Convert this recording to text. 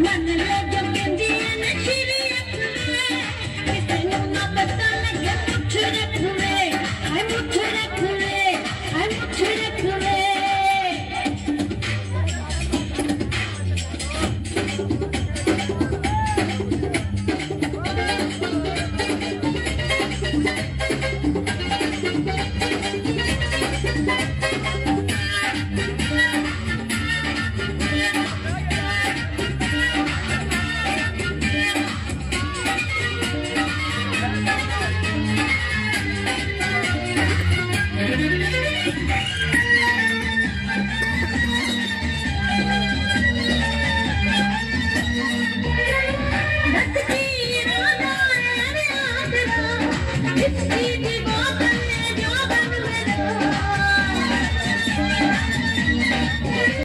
I'm not ये भी बात